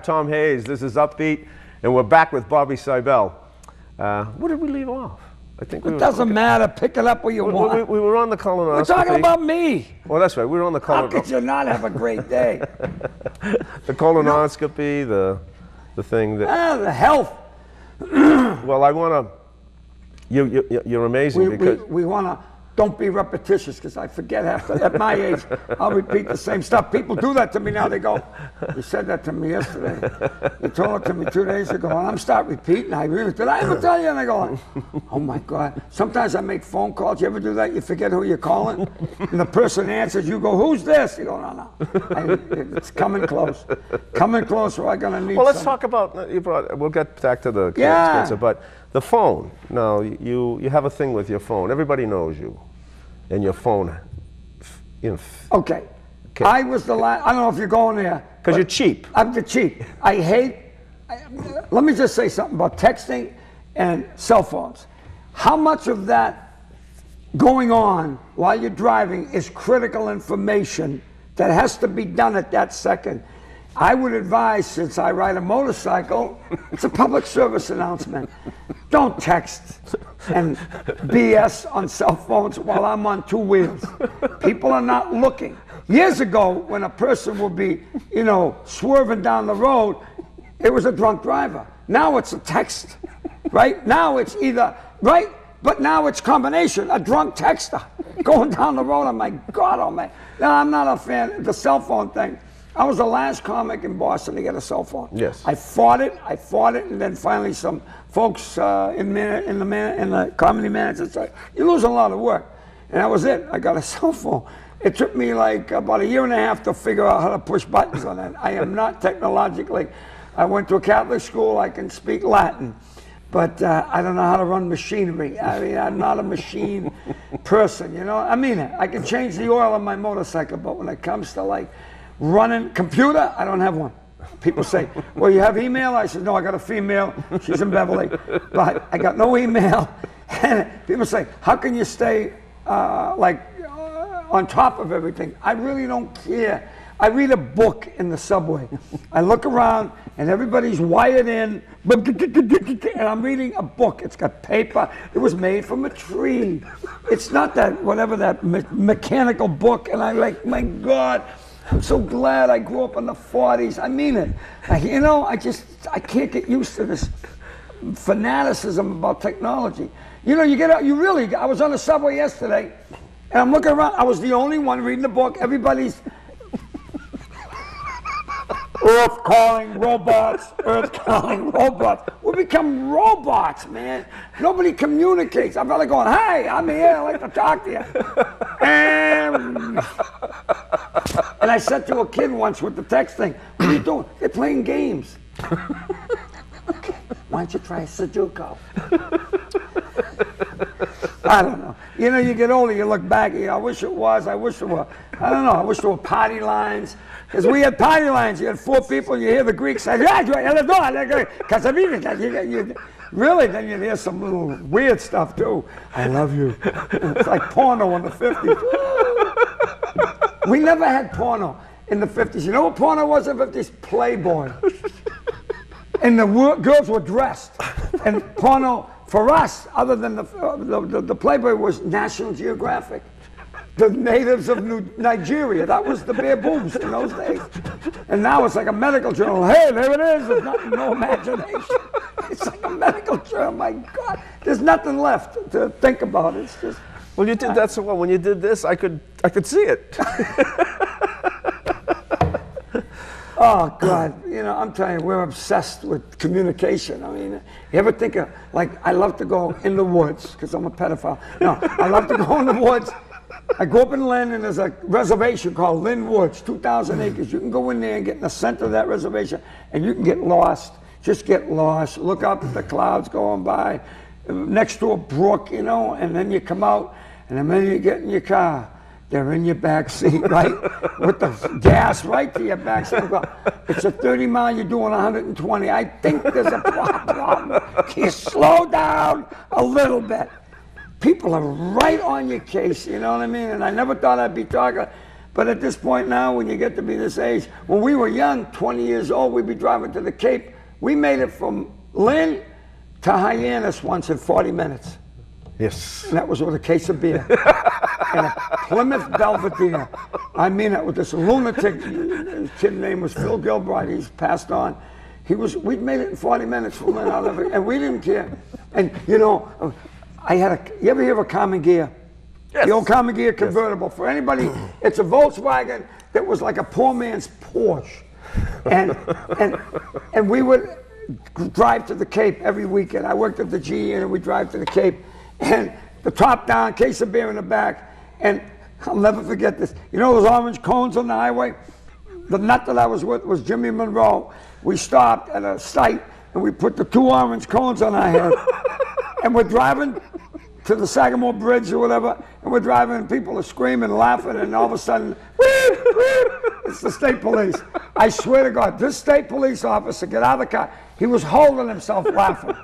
I'm Tom Hayes. This is Upbeat, and we're back with Bobby Seibel. Uh, where did we leave off? I think we It doesn't matter. Pick it up where you we, want. we- we were on the colonoscopy. We're talking about me. Well, that's right. We were on the, colonoscopy. How could you not have a great day? the colonoscopy, the the thing that. ah, the health. Well, I want to. You, you, you're amazing We, we, because we want to, don't be repetitious because I forget half the, at my age, I'll repeat the same stuff. People do that to me now. They go, you said that to me yesterday. You told it to me two days ago. And I'm start repeating. I really, did I ever tell you? And I go, oh my God. Sometimes I make phone calls. You ever do that? You forget who you're calling? And the person answers. You go, who's this? You go, no, no. I, it's coming close. Coming close We're going to need Well, let's talk about. You brought. We'll get back to the Yeah. cancer, but the phone. Now you you have a thing with your phone. Everybody knows you, and your phone. You know, Okay. Okay. I was the last, I don't know if you're going there. because you're cheap. I'm the cheap. I hate, I, let me just say something about texting and cell phones. How much of that going on while you're driving is critical information that has to be done at that second? I would advise, since I ride a motorcycle, it's a public service announcement. Don't text and BS on cell phones while I'm on two wheels. People are not looking. Years ago, when a person would be, you know, swerving down the road, it was a drunk driver. Now it's a text, right? Now it's either, right? But now it's combination, a drunk texter going down the road. I'm like, God, oh man. No, I'm not a fan of the cell phone thing. I was the last comic in Boston to get a cell phone. Yes. I fought it, I fought it, and then finally some folks uh, in, man, in, the man, in the comedy manager said, you lose a lot of work. And that was it. I got a cell phone. It took me like about a year and a half to figure out how to push buttons on it. I am not technologically. I went to a Catholic school. I can speak Latin, but uh, I don't know how to run machinery. I mean, I'm not a machine person. You know, I mean. I can change the oil on my motorcycle, but when it comes to like running computer, I don't have one. People say, "Well, you have email?" I said, "No, I got a female. She's in Beverly, but I got no email." And people say, "How can you stay uh, like uh, on top of everything?" I really don't care. I read a book in the subway. I look around and everybody's wired in, and I'm reading a book. It's got paper. It was made from a tree. It's not that whatever that me- mechanical book. And I'm like, my God. I'm so glad I grew up in the 40s. I mean it. I, you know, I just, I can't get used to this fanaticism about technology. You know, you get out, you really, I was on the subway yesterday and I'm looking around. I was the only one reading the book. Everybody's Earth calling robots, Earth calling robots. We become robots, man. Nobody communicates. I'm rather going, hey, I'm here, I'd like to talk to you. And, and I said to a kid once with the text thing, what are you doing? They're playing games. okay, why don't you try Sudoku? I don't know. You know, you get older, you look back, you know, I wish it was, I wish it were. I don't know, I wish there were party lines. Because we had party lines. You had four people, you hear the Greeks say, yeah, because I mean, you, you, really, then you'd hear some little weird stuff too. I love you. It's like porno in the 50s. we never had porno in the 50s. You know what porno was in the 50s? Playboy. And the girls were dressed. And porno, for us, other than the, uh, the, the, the Playboy, was National Geographic. The natives of New Nigeria, that was the bare boobs in those days. And now it's like a medical journal. Hey, there it is. There's nothing, no imagination. It's like a medical journal. My God, there's nothing left to think about. It's just. Well, you did that so well. When you did this, I could I could see it. Oh God, you know, I'm telling you, we're obsessed with communication. I mean, you ever think of like I love to go in the woods because I'm a pedophile. No, I love to go in the woods I grew up in Lynn, and there's a reservation called Lynn Woods, 2,000 acres. You can go in there and get in the center of that reservation, and you can get lost. Just get lost. Look up at the clouds going by, next to a brook, you know, and then you come out, and the minute you get in your car, they're in your back seat, right? With the gas right to your back seat. It's a 30 mile, you're doing 120. I think there's a problem. Can you slow down a little bit? People are right on your case, you know what I mean? And I never thought I'd be talking. But at this point now, when you get to be this age, when we were young, 20 years old, we'd be driving to the Cape. We made it from Lynn to Hyannis once in 40 minutes. Yes. And that was with a case of beer. and a Plymouth Belvedere. I mean it with this lunatic his kid name was Phil Gilbride. He's passed on. He was we'd made it in 40 minutes from Lynn out of it, and we didn't care. And you know, I had a you ever hear of a Karmann Ghia? Yes. The old Karmann Ghia convertible. For anybody, it's a Volkswagen that was like a poor man's Porsche. And and and we would drive to the Cape every weekend. I worked at the GE and we drive to the Cape and the top down, case of beer in the back. And I'll never forget this. You know those orange cones on the highway? The nut that I was with was Jimmy Monroe. We stopped at a site and we put the two orange cones on our head. and we're driving to the Sagamore Bridge or whatever, and we're driving and people are screaming, laughing, and all of a sudden, it's the state police. I swear to God, this state police officer, get out of the car. He was holding himself laughing.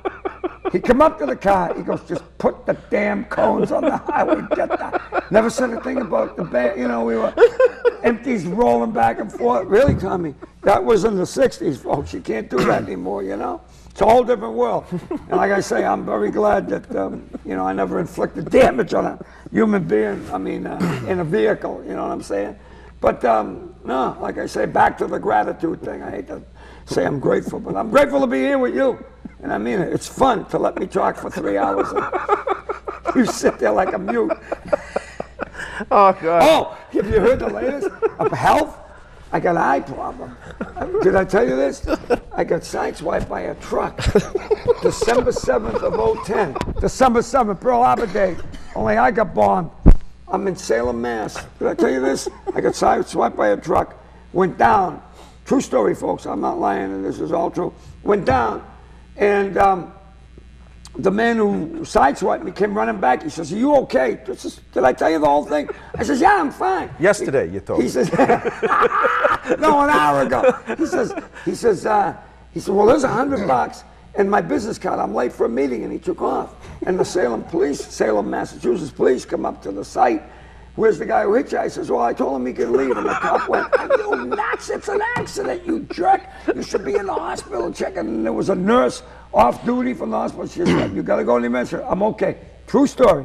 He come up to the car. He goes, just put the damn cones on the highway. Get that. Never said a thing about the band. You know, we were empties rolling back and forth. Really, Tommy, that was in the '60s, folks. You can't do that anymore. You know, it's a whole different world. And like I say, I'm very glad that um, you know I never inflicted damage on a human being. I mean, uh, in a vehicle. You know what I'm saying? But um, no, like I say, back to the gratitude thing. I hate to say I'm grateful, but I'm grateful to be here with you. And I mean it. It's fun to let me talk for three hours. you sit there like a mute. Oh, God. Oh, have you heard the latest of health? I got an eye problem. Did I tell you this? I got sideswiped by a truck. December 7th of 010. December 7th, Pearl Harbor Day. Only I got bombed. I'm in Salem, Mass. Did I tell you this? I got sideswiped by a truck. Went down. True story, folks. I'm not lying, and this is all true. Went down, and um, the man who sideswiped me came running back. He says, "Are you okay? Is, did I tell you the whole thing?" I says, "Yeah, I'm fine." Yesterday, you told He me. says, "No, an hour ago." He says, "He says, uh, he said, well, there's a hundred bucks and my business card. I'm late for a meeting," and he took off. And the Salem police, Salem, Massachusetts police, come up to the site. Where's the guy who hit you? I says, well, I told him he could leave. And the cop went, you nuts, it's an accident, you jerk. You should be in the hospital checking. And there was a nurse off duty from the hospital. She said, you got to go to the emergency. I'm okay. True story.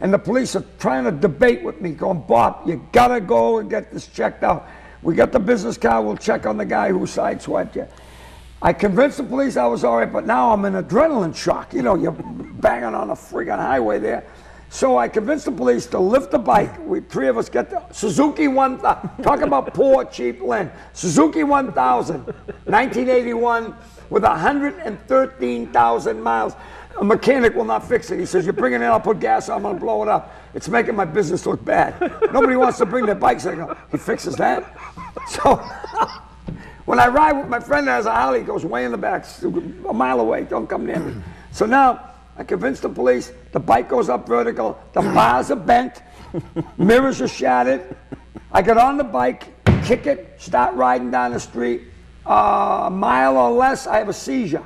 And the police are trying to debate with me, going, Bob, you got to go and get this checked out. We got the business card, we'll check on the guy who sideswiped you. I convinced the police I was all right, but now I'm in adrenaline shock. You know, you're banging on a friggin' highway there. So I convinced the police to lift the bike. We three of us get the Suzuki 1000. Talk about poor, cheap land. Suzuki 1000, 1981, with 113,000 miles. A mechanic will not fix it. He says, "You're bringing it in. I'll put gas on. I'm gonna blow it up. It's making my business look bad. Nobody wants to bring their bikes." I go, "He fixes that." So. When I ride with my friend as a he goes way in the back, a mile away. Don't come near me. So now I convince the police. The bike goes up vertical. The bars are bent. Mirrors are shattered. I get on the bike, kick it, start riding down the street. Uh, a mile or less, I have a seizure.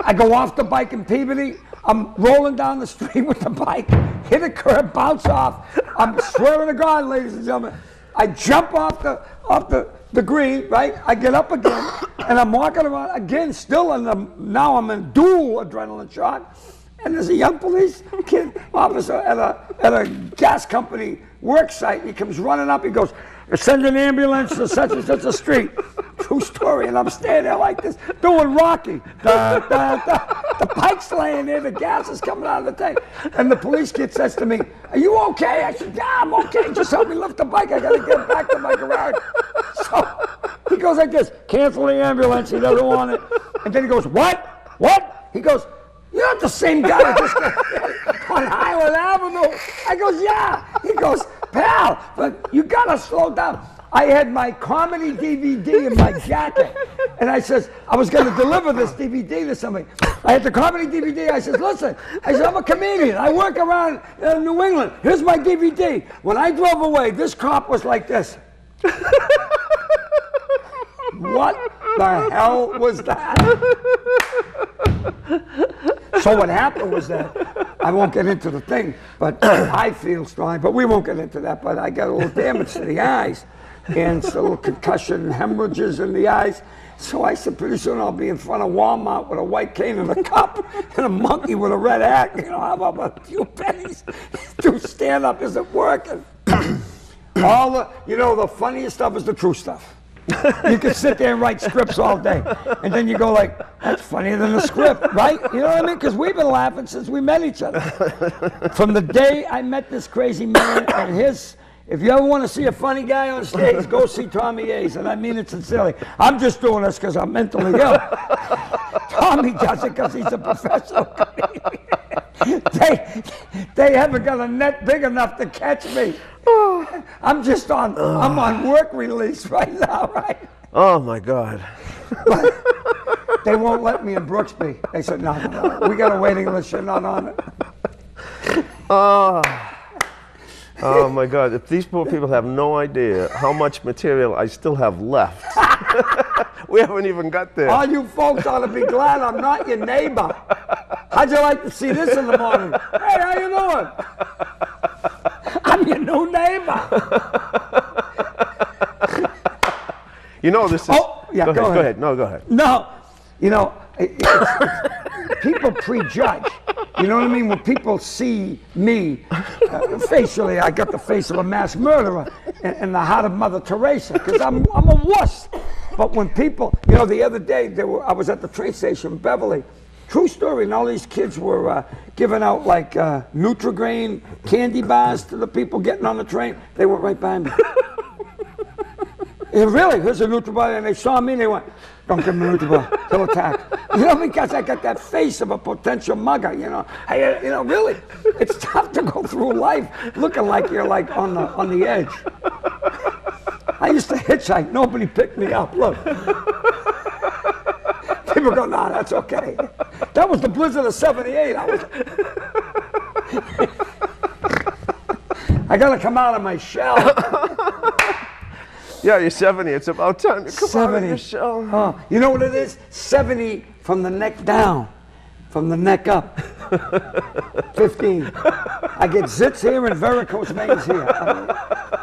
I go off the bike in Peabody. I'm rolling down the street with the bike, hit a curb, bounce off. I'm swearing to God, ladies and gentlemen. I jump off the off the, the green, right? I get up again, and I'm walking around again, still in the now I'm in dual adrenaline shock. And there's a young police kid officer at a at a gas company work site. And he comes running up. He goes, "Send an ambulance to such and such a street." True story. And I'm standing there like this, doing Rocky. The bike's laying there. The gas is coming out of the tank. And the police kid says to me, "Are you okay?" I said, "Yeah, I'm okay. Just help me lift the bike. I got to get it back to my garage." So he goes like this, "Cancel the ambulance. He doesn't want it." And then he goes, "What? What?" He goes. You're not the same guy on Highland Avenue. I goes, yeah. He goes, pal, but you gotta slow down. I had my comedy DVD in my jacket. And I says, I was gonna deliver this DVD to somebody. I had the comedy DVD. I says, listen, I said, I'm a comedian. I work around uh, New England. Here's my DVD. When I drove away, this cop was like this. what the hell was that? So what happened was that I won't get into the thing, but I feel strong. But we won't get into that. But I got a little damage to the eyes, and so a little concussion, and hemorrhages in the eyes. So I said, pretty soon I'll be in front of Walmart with a white cane and a cup and a monkey with a red hat. You know, how about a few pennies to stand up isn't working. All the, you know, the funniest stuff is the true stuff. You can sit there and write scripts all day, and then you go like, "That's funnier than the script," right? You know what I mean? Because we've been laughing since we met each other. From the day I met this crazy man and his. If you ever want to see a funny guy on stage, go see Tommy Hayes, and I mean it sincerely. I'm just doing this because I'm mentally ill. Tommy does it because he's a professional comedian. they, they haven't got a net big enough to catch me. I'm just on, I'm on work release right now, right? Oh my God. But They won't let me in Brooksby. They said, no, no, no, we got a waiting list, you're not on it. Oh. Oh my God. If these poor people have no idea how much material I still have left. we haven't even got there. All you folks ought to be glad I'm not your neighbor. How'd you like to see this in the morning? Hey, how you doing? I'm your new neighbor. You know this is. Oh, yeah, go, go ahead, ahead. Go ahead. No, go ahead. No, you know, people prejudge. You know what I mean? When people see me uh, facially, I got the face of a mass murderer and, and the heart of Mother Teresa because I'm, I'm a wuss. But when people, you know, the other day there were, I was at the train station in Beverly. True story, and all these kids were uh, giving out like uh, Nutrigrain candy bars to the people getting on the train. They went right behind me. Yeah, really, here's a Nutribullet, and they saw me and they went, don't give him a Nutribullet, he'll attack. You know, because I got that face of a potential mugger, you know. I, uh, you know, really, it's tough to go through life looking like you're like on the, on the edge. I used to hitchhike, nobody picked me up, look. People go, nah, that's okay. That was the blizzard of 78. I was... I gotta come out of my shell. Yeah, you're 70. It's about time to come out of 70. your shell. Oh, you know what it is? 70 from the neck down, from the neck up. 15. I get zits here and varicose veins here. I don't,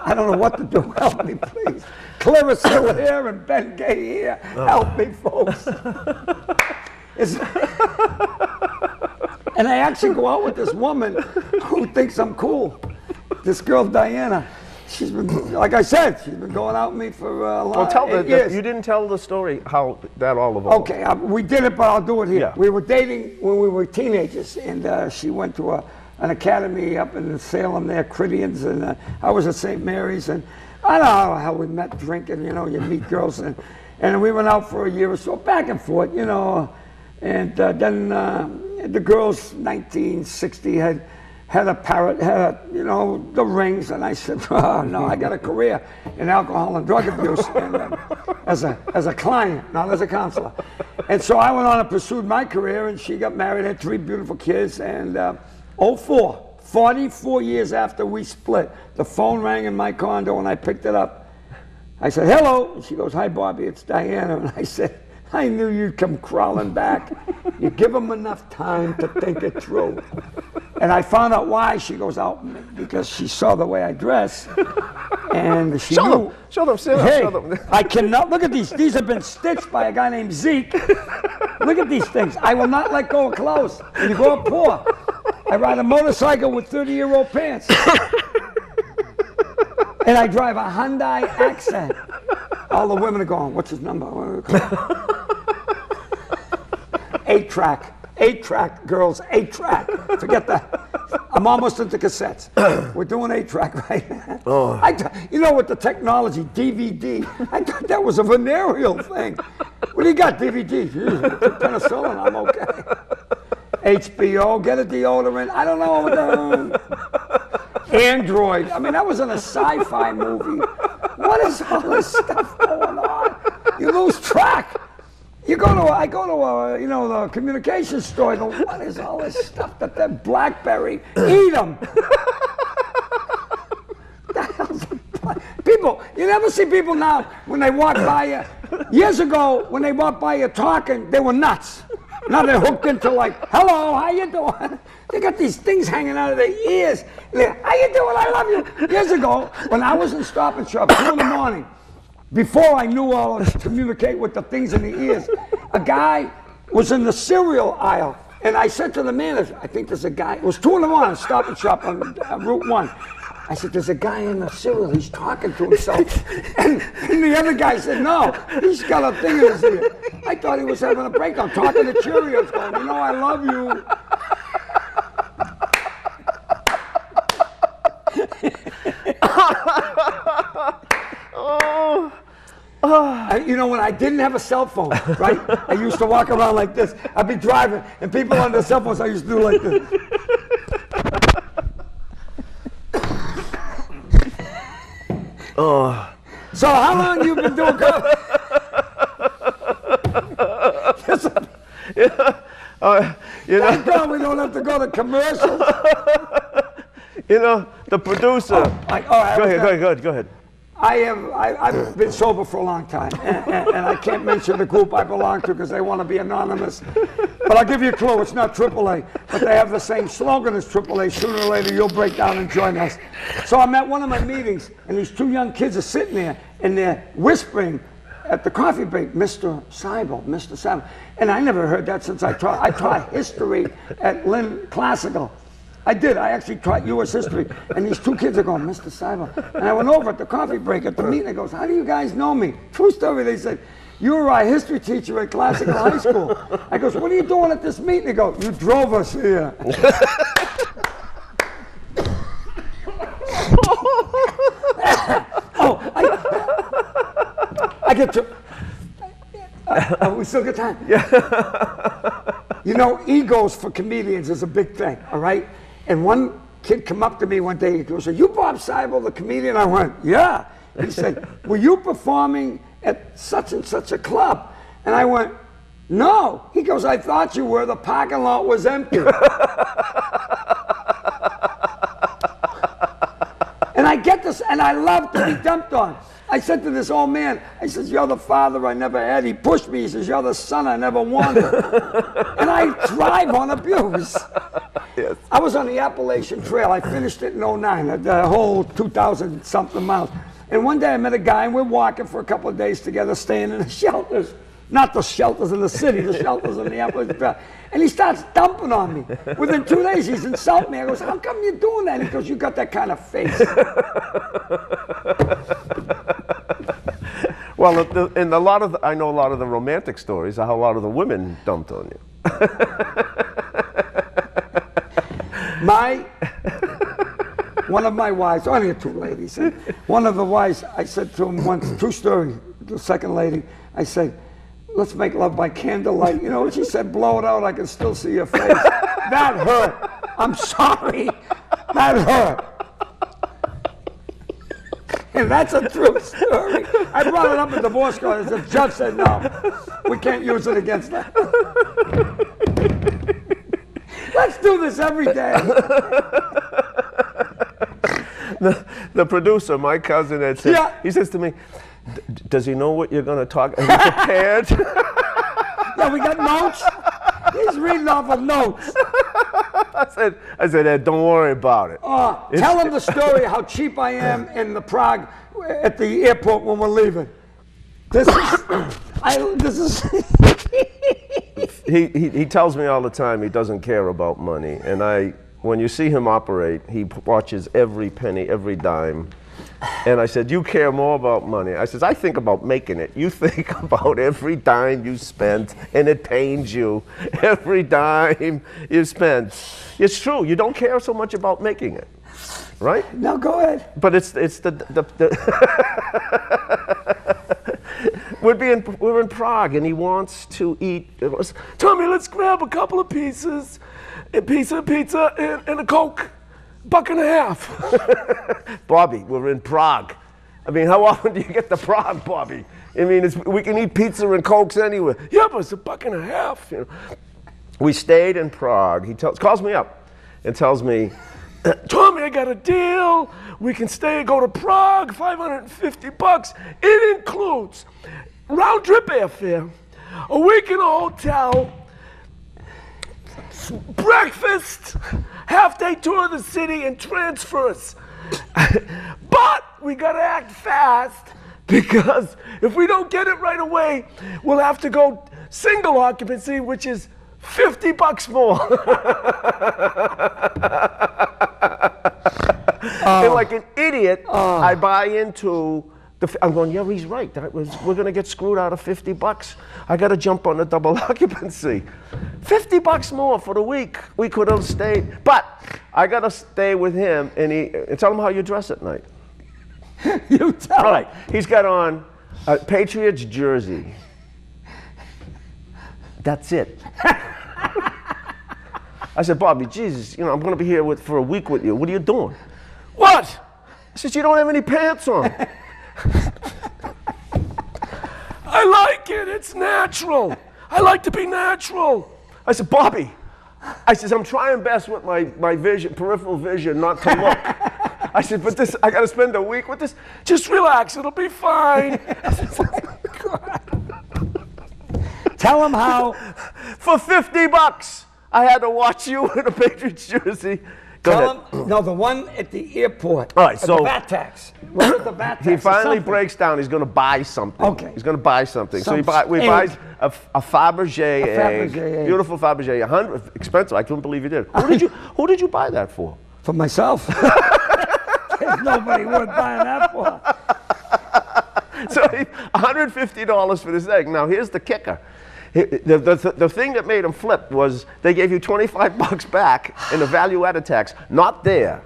I don't know what to do. Help me, please. Clearasil here and Ben Gay here. Oh. Help me, folks. And I actually go out with this woman who thinks I'm cool. This girl, Diana. She's been, like I said, she's been going out with me for uh, a lot. Well, tell the, the- you didn't tell the story how that all evolved. Okay, we did it, but I'll do it here. Yeah. We were dating when we were teenagers, and uh, she went to a, an academy up in Salem there, Cridians, and uh, I was at St. Mary's, and I don't know how we met drinking, you know, you meet girls, and, and we went out for a year or so, back and forth, you know, and uh, then uh, the girls, 1960, had had a parrot, had a, you know, the rings, and I said, oh, no, I got a career in alcohol and drug abuse and, uh, as, a, as a client, not as a counselor. And so I went on and pursued my career, and she got married, had three beautiful kids, and uh, 04, 44 years after we split, the phone rang in my condo, and I picked it up. I said, hello. And she goes, hi, Bobby, it's Diana. And I said, I knew you'd come crawling back. You give them enough time to think it through. And I found out why she goes out because she saw the way I dress, and she Show knew. them. Show them. Sit up. Hey, Show them. I cannot look at these. These have been stitched by a guy named Zeke. Look at these things. I will not let go of clothes. You go up poor. I ride a motorcycle with 30-year-old pants. and I drive a Hyundai Accent. All the women are going, what's his number? Eight track. Eight track, girls, eight track. Forget that. I'm almost into cassettes. We're doing eight track right now. Oh. I you know, with the technology, DVD, I thought that was a venereal thing. What do you got, DVD? Penicillin, I'm okay. HBO, get a deodorant. I don't know. What Android. I mean, that was in a sci-fi movie. What is all this stuff going on? You lose track. You go to, I go to, a, you know, the communications store. Go, what is all this stuff that that BlackBerry? Eat them. people, you never see people now when they walk by you. Years ago, when they walk by you talking, they were nuts. Now they're hooked into like, hello, how you doing? They got these things hanging out of their ears. They're, how you doing? I love you. Years ago, when I was in Stop and Shop, two in the morning, before I knew how to communicate with the things in the ears, a guy was in the cereal aisle. And I said to the manager, I think there's a guy, it was two in the morning, Stop and Shop on uh, Route 1. I said, there's a guy in the cereal, he's talking to himself. and, and, the other guy said, no, he's got a thing in his ear. I thought he was having a breakdown, talking to Cheerios, going, you know, I love you. oh. I, you know, when I didn't have a cell phone, right? I used to walk around like this. I'd be driving, and people on their cell phones, I used to do like this. oh. So how long you been doing comedy? yeah. Uh, you know, Thank God we don't have to go to commercials. you know, the producer. Oh, I, oh, I go, ahead, go ahead, go ahead, go ahead. I have I, I've been sober for a long time, and, and, and I can't mention the group I belong to because they want to be anonymous. But I'll give you a clue: it's not AAA, but they have the same slogan as AAA. Sooner or later, you'll break down and join us. So I'm at one of my meetings, and these two young kids are sitting there, and they're whispering at the coffee break, "Mr. Seibel, Mr. Seibel," and I never heard that since I taught I taught history at Lynn Classical. I did. I actually taught U.S. history. And these two kids are going, Mr. Seibel. And I went over at the coffee break at the meeting. I goes, how do you guys know me? True story. They said, you were our history teacher at Classical High School. I goes, what are you doing at this meeting? They go, you drove us here. oh, I, I get to. Uh, uh, we still got time. Yeah. You know, egos for comedians is a big thing, all right? And one kid come up to me one day, he goes, are you Bob Seibel, the comedian? I went, yeah. He said, were you performing at such and such a club? And I went, no. He goes, I thought you were. The parking lot was empty. And I get this, and I love to be dumped on. I said to this old man, I says, You're the father I never had. He pushed me. He says, You're the son I never wanted. and I thrive on abuse. I was on the Appalachian Trail. I finished it in 09, uh, the whole 2,000 something miles. And one day I met a guy, and we're walking for a couple of days together, staying in the shelters. Not the shelters in the city, the shelters in the Appalachian Trail. And he starts dumping on me. Within two days, he's insulting me. I goes, How come you're doing that? He goes, You got that kind of face. Well, the, and a lot of the, I know a lot of the romantic stories how a lot of the women dumped on you. My one of my wives, only two ladies, one of the wives, I said to him once, true story, the second lady, I said, let's make love by candlelight. You know she said? Blow it out, I can still see your face. that hurt. I'm sorry. That hurt. And that's a true story. I brought it up in divorce court. The judge said, no, we can't use it against that. Let's do this every day. The, the producer, my cousin, had said, Yeah. he says to me, Does he know what you're going to talk? Are you prepared? Yeah, we got notes. He's reading off of notes. I said, I said, Ed, don't worry about it. Uh, tell him the story how cheap I am in the Prague at the airport when we're leaving. This is, I, this is, he, he, he tells me all the time he doesn't care about money. And I, when you see him operate, he watches every penny, every dime. And I said, You care more about money. I says, I think about making it. You think about every dime you spent, and it pains you. Every dime you spent. It's true. You don't care so much about making it, right? now go ahead. But it's, it's the, the, the we'd be in, we're in Prague, and he wants to eat. Was, Tommy, let's grab a couple of pieces, a piece of pizza and, and a Coke, buck and a half. Bobby, we're in Prague. I mean, how often do you get to Prague, Bobby? I mean, we can eat pizza and Cokes anywhere. Yeah, but it's a buck and a half. You know. We stayed in Prague. He tells, calls me up and tells me, Tommy, I got a deal. We can stay and go to Prague, 550 bucks. It includes round trip airfare, a week in a hotel, breakfast, half day tour of the city, and transfers. but we gotta act fast because if we don't get it right away, we'll have to go single occupancy, which is 50 bucks more. and oh. like an idiot, oh. I buy into the. I'm going, yeah, he's right. That was, we're going to get screwed out of 50 bucks. I got to jump on the double occupancy. 50 bucks more for the week. We could have stayed. But I got to stay with him and, he, and tell him how you dress at night. You tell All right. He's got on a Patriots jersey. That's it. I said, Bobby, Jesus, you know, I'm going to be here with, for a week with you. What are you doing? What? I said, you don't have any pants on. I like it. It's natural. I like to be natural. I said, Bobby, I said, I'm trying best with my, my vision, peripheral vision, not to look. I said, but this, I got to spend a week with this. Just relax, it'll be fine. Tell him how. For 50 bucks, I had to watch you in a Patriots jersey. Go Tell ahead. him. No, the one at the airport. All right, so- the VAT tax. It the VAT tax? He finally breaks down. He's going to buy something. Okay. He's going to buy something. so he buy, we egg. buys a, a Fabergé egg, Fabergé egg. beautiful Fabergé, a hundred expensive. I couldn't believe you did. Who did you Who did you buy that for? For myself. There's nobody worth buying that for. so he- $150 for this egg. Now here's the kicker. He- The, the, the, the thing that made him flip was they gave you 25 bucks back in a value-added tax, not there,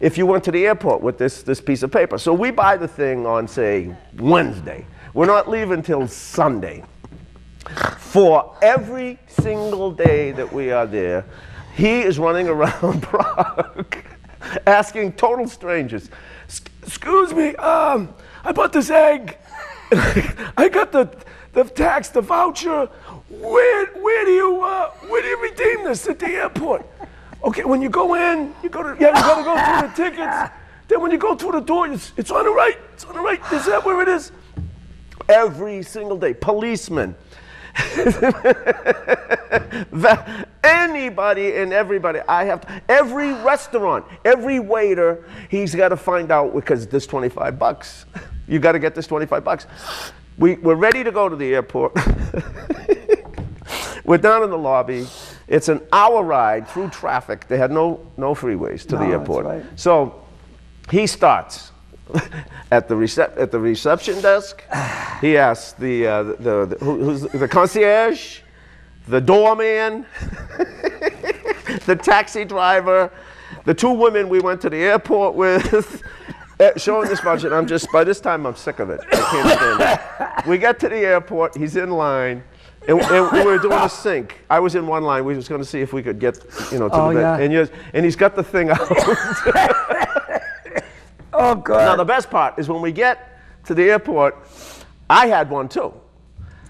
if you went to the airport with this, this piece of paper. So we buy the thing on, say, Wednesday. We're not leaving till Sunday. For every single day that we are there, he is running around Prague asking total strangers, Excuse me, um, I bought this egg. I got the, the tax, the voucher. Where, where, do you, uh, where do you redeem this at the airport? Okay, when you go in, you go to, yeah, you gotta go through the tickets. Then when you go through the door, it's, it's on the right. It's on the right. Is that where it is? Every single day, policemen. Anybody and everybody. I have every restaurant, every waiter. He's got to find out because this 25 bucks. You got to get this 25 bucks. We, we're ready to go to the airport. we're down in the lobby. It's an hour ride through traffic. They had no no freeways to the No, that's airport. right. So he starts at the recep- at the reception desk. He asks the uh, the, the, the who, who's the concierge, the doorman, the taxi driver, the two women we went to the airport with. eh, Showing this and I'm just by this time I'm sick of it. I can't stand it. We get to the airport. He's in line. And, and we were doing a sync. I was in one line. We was going to see if we could get, you know, to Oh, the yeah. and, you're- and he's got the thing out. Oh, God. Now, the best part is when we get to the airport, I had one too.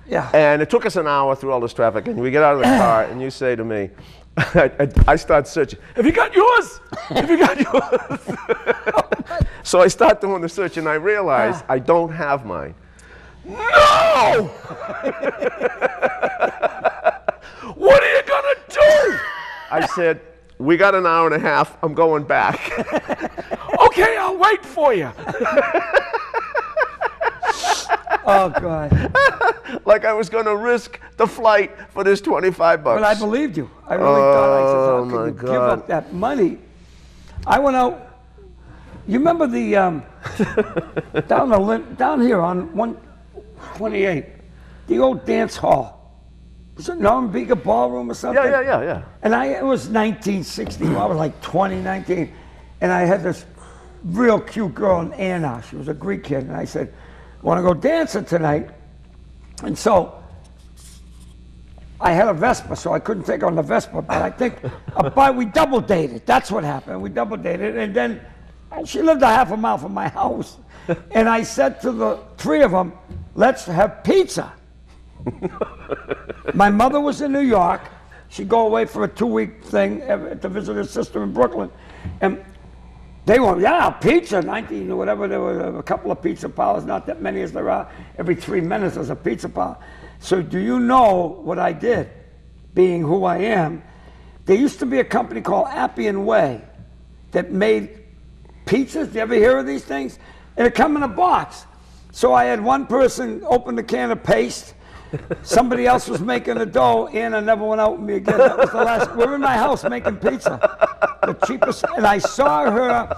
yeah. And it took us an hour through all this traffic, and we get out of the car, and you say to me, I, I, I start searching, Have you got yours? Have you got yours? so I start doing the search, and I realize I don't have mine. No! what are you gonna do? I said, We got an hour and a half. I'm going back. okay, I'll wait for you. Oh, God. like I was going to risk the flight for this 25 bucks. But I believed you. I really thought. I said, Oh, how can you give up that money? I went out. You remember the um, down the down here on 128, the old dance hall. Was it Norumbega Ballroom or something? yeah, yeah, yeah, yeah. And I it was 1960. I was like 20, 19, and I had this real cute girl, in Anna. She was a Greek kid, and I said, "Want to go dancing tonight?" And so I had a Vespa, so I couldn't take her on the Vespa. But I think, uh, but we double dated. That's what happened. We double dated, and then she lived a half a mile from my house. And I said to the three of them, "Let's have pizza." my mother was in New York. She'd go away for a two-week thing uh, to visit her sister in Brooklyn, and they went, yeah, pizza, 19 or whatever. There were a couple of pizza parlors, not that many as there are. Every three minutes there's a pizza parlor. So do you know what I did, being who I am? There used to be a company called Appian Way that made pizzas. Do you ever hear of these things? And it come in a box. So I had one person open the can of paste. Somebody else was making the dough. Anna never went out with me again. That was the last. We're in my house making pizza. The cheapest. And I saw her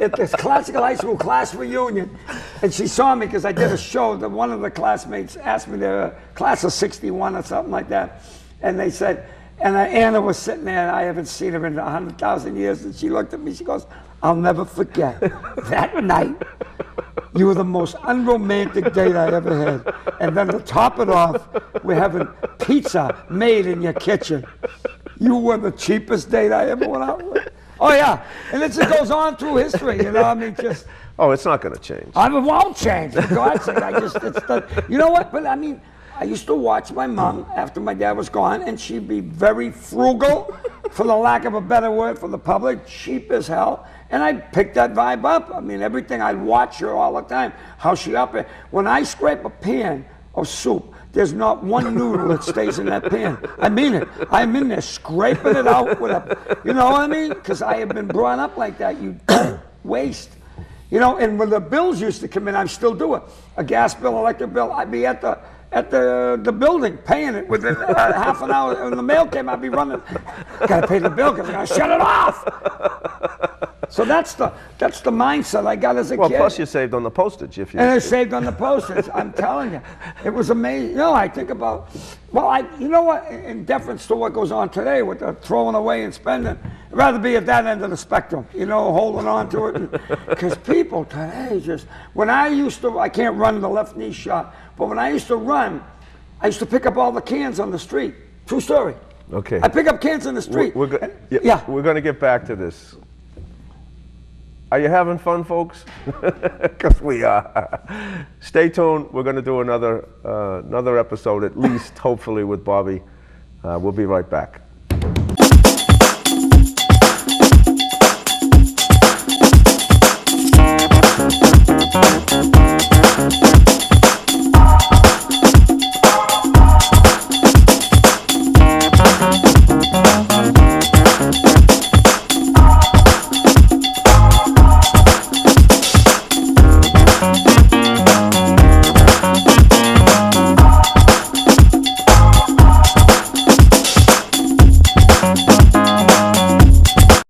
at this classical high school class reunion. And she saw me because I did a show that one of the classmates asked me, their class of 61 or something like that. And they said, and Anna was sitting there, and I haven't seen her in 100,000 years. And she looked at me, she goes, I'll never forget that night. You were the most unromantic date I ever had. And then to top it off, we're having pizza made in your kitchen. You were the cheapest date I ever went out with. Oh yeah, and it just goes on through history. You know, I mean, just Oh, it's not going to change. I won't change. For God's sake, I just it's the, you know what? But I mean, I used to watch my mom after my dad was gone, and she'd be very frugal, for the lack of a better word, for the public, cheap as hell. And I picked that vibe up. I mean, everything. I'd watch her all the time. How she up it. When I scrape a pan of soup, there's not one noodle that stays in that pan. I mean it. I'm in there scraping it out with a, you know what I mean? Because I have been brought up like that. You waste. You know, and when the bills used to come in, I still do it. A gas bill, electric bill, I'd be at the at the the building paying it within half an hour. When the mail came, I'd be running. Got to pay the bill because I got to shut it off. So that's the that's the mindset I got as a Well, kid. plus you saved on the postage if you. And I saved on the postage. I'm telling you, it was amazing. You know, I think about, well, I, you know what? In deference to what goes on today with the throwing away and spending, I'd rather be at that end of the spectrum. You know, holding on to it, because people today just. When I used to, I can't run the left knee shot, but when I used to run, I used to pick up all the cans on the street. True story. Okay. I pick up cans in the street. We're, go- And- yeah, yeah. we're going to get back to this. Are you having fun, folks? Because we are. Stay tuned. We're going to do another uh, another episode, at least, hopefully, with Bobby. Uh, we'll be right back.